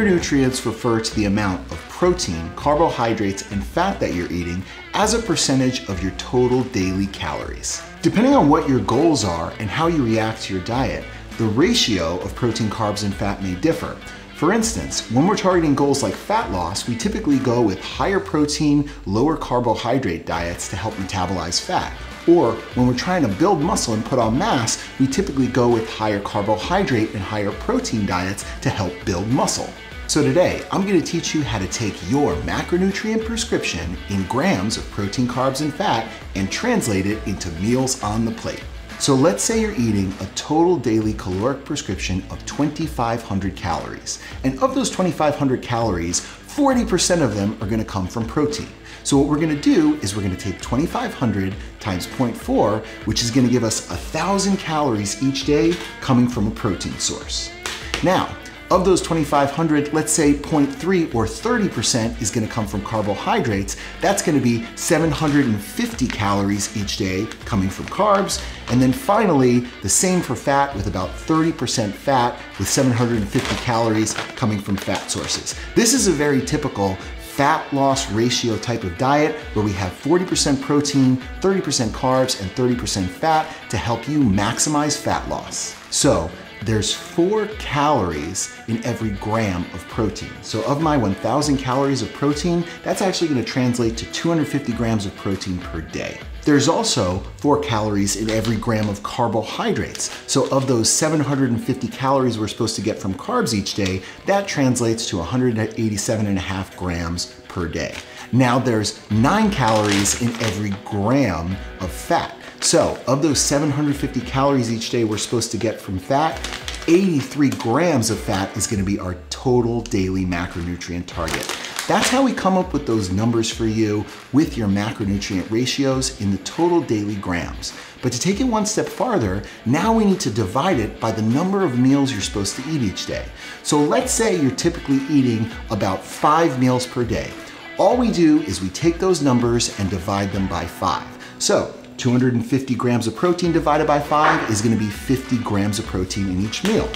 Macronutrients refer to the amount of protein, carbohydrates, and fat that you're eating as a percentage of your total daily calories. Depending on what your goals are and how you react to your diet, the ratio of protein, carbs, and fat may differ. For instance, when we're targeting goals like fat loss, we typically go with higher protein, lower carbohydrate diets to help metabolize fat. Or when we're trying to build muscle and put on mass, we typically go with higher carbohydrate and higher protein diets to help build muscle. So today, I'm gonna teach you how to take your macronutrient prescription in grams of protein, carbs, and fat and translate it into meals on the plate. So let's say you're eating a total daily caloric prescription of 2,500 calories. And of those 2,500 calories, 40% of them are gonna come from protein. So what we're gonna do is we're gonna take 2,500 times 0.4, which is gonna give us 1,000 calories each day coming from a protein source. Now, of those 2,500, let's say 0.3 or 30% is gonna come from carbohydrates. That's gonna be 750 calories each day coming from carbs. And then finally, the same for fat with about 30% fat with 750 calories coming from fat sources. This is a very typical fat loss ratio type of diet where we have 40% protein, 30% carbs, and 30% fat to help you maximize fat loss. So there's four calories in every gram of protein. So of my 1,000 calories of protein, that's actually gonna translate to 250 grams of protein per day. There's also four calories in every gram of carbohydrates. So of those 750 calories we're supposed to get from carbs each day, that translates to 187 and a half grams per day. Now there's nine calories in every gram of fat. So of those 750 calories each day we're supposed to get from fat, 83 grams of fat is gonna be our total daily macronutrient target. That's how we come up with those numbers for you with your macronutrient ratios in the total daily grams. But to take it one step farther, now we need to divide it by the number of meals you're supposed to eat each day. So let's say you're typically eating about five meals per day. All we do is we take those numbers and divide them by five. So 250 grams of protein divided by five is gonna be 50 grams of protein in each meal.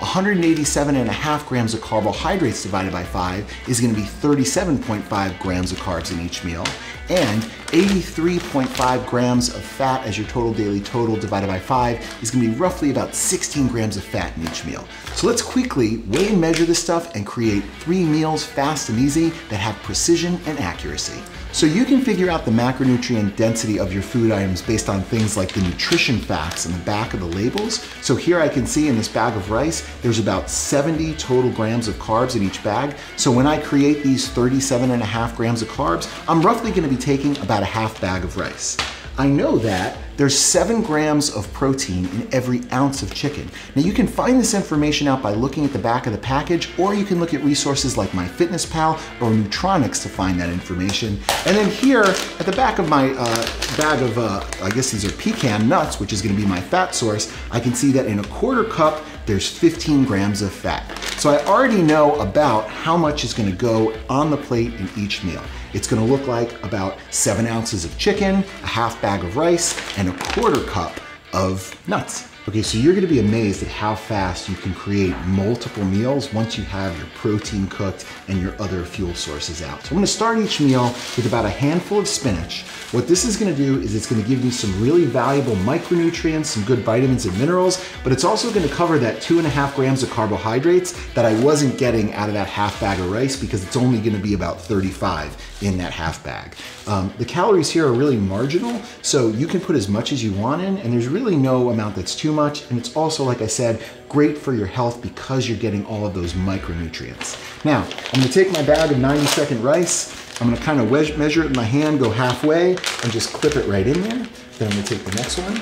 187 and a half grams of carbohydrates divided by five is gonna be 37.5 grams of carbs in each meal, and 83.5 grams of fat as your total daily total divided by five is gonna be roughly about 16 grams of fat in each meal. So let's quickly weigh and measure this stuff and create three meals fast and easy that have precision and accuracy. So you can figure out the macronutrient density of your food items based on things like the nutrition facts in the back of the labels. So here I can see in this bag of rice, there's about 70 total grams of carbs in each bag. So when I create these 37 and a half grams of carbs, I'm roughly gonna be taking about a half bag of rice. I know that there's seven grams of protein in every ounce of chicken. Now you can find this information out by looking at the back of the package, or you can look at resources like MyFitnessPal or Nutritionix to find that information. And then here at the back of my uh, bag of, uh, I guess these are pecan nuts, which is gonna be my fat source, I can see that in a quarter cup, there's 15 grams of fat. So I already know about how much is gonna go on the plate in each meal. It's gonna look like about seven ounces of chicken, a half bag of rice, and a quarter cup of nuts. Okay, so you're gonna be amazed at how fast you can create multiple meals once you have your protein cooked and your other fuel sources out. So I'm gonna start each meal with about a handful of spinach. What this is gonna do is it's gonna give me some really valuable micronutrients, some good vitamins and minerals, but it's also gonna cover that two and a half grams of carbohydrates that I wasn't getting out of that half bag of rice because it's only gonna be about 35 in that half bag. Um, the calories here are really marginal, so you can put as much as you want in, and there's really no amount that's too much, and it's also, like I said, great for your health because you're getting all of those micronutrients. Now, I'm gonna take my bag of 90 second rice, I'm gonna kind of measure it in my hand, go halfway, and just clip it right in there. Then I'm gonna take the next one.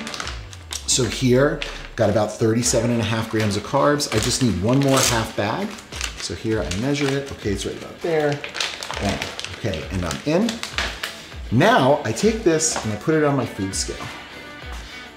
So here, got about 37 and a half grams of carbs. I just need one more half bag. So here I measure it. Okay, it's right about there. Bam. Okay, and I'm in. Now I take this and I put it on my food scale.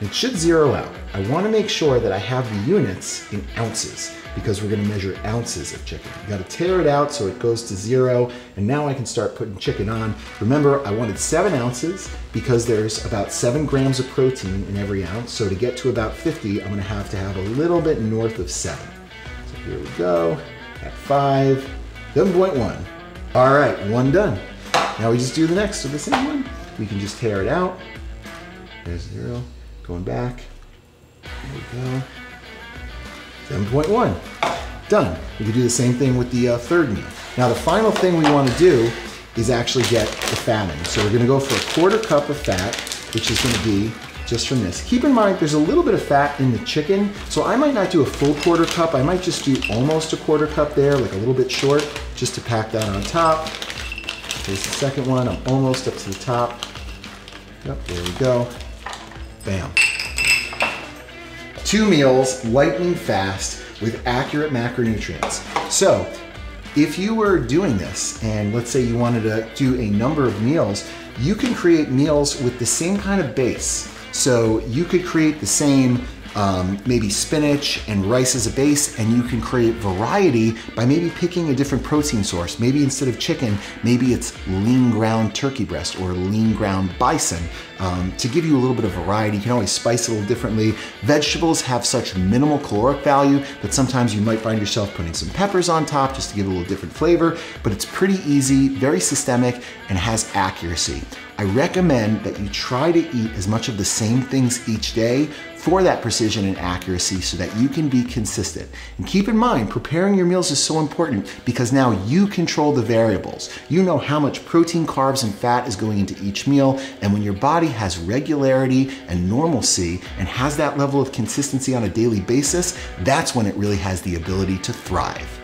It should zero out. I wanna make sure that I have the units in ounces because we're gonna measure ounces of chicken. You gotta tare it out so it goes to zero, and now I can start putting chicken on. Remember, I wanted seven ounces because there's about seven grams of protein in every ounce, so to get to about 50, I'm gonna have to have a little bit north of seven. So here we go, at five, 7.1. All right, one done. Now we just do the next, so the same one. We can just tare it out. There's zero, going back. There we go. 7.1, done. We can do the same thing with the uh, third meal. Now the final thing we wanna do is actually get the fat in. So we're gonna go for a quarter cup of fat, which is gonna be just from this. Keep in mind, there's a little bit of fat in the chicken, so I might not do a full quarter cup. I might just do almost a quarter cup there, like a little bit short, just to pack that on top. There's the second one. I'm almost up to the top. Yep, there we go. Bam. Two meals, lightning fast, with accurate macronutrients. So, if you were doing this, and let's say you wanted to do a number of meals, you can create meals with the same kind of base. So you could create the same um, maybe spinach and rice as a base, and you can create variety by maybe picking a different protein source. Maybe instead of chicken, maybe it's lean ground turkey breast or lean ground bison um, to give you a little bit of variety. You can always spice it a little differently. Vegetables have such minimal caloric value that sometimes you might find yourself putting some peppers on top just to give it a little different flavor, but it's pretty easy, very systemic, and has accuracy. I recommend that you try to eat as much of the same things each day for that precision and accuracy so that you can be consistent. And keep in mind, preparing your meals is so important because now you control the variables. You know how much protein, carbs, and fat is going into each meal. And when your body has regularity and normalcy and has that level of consistency on a daily basis, that's when it really has the ability to thrive.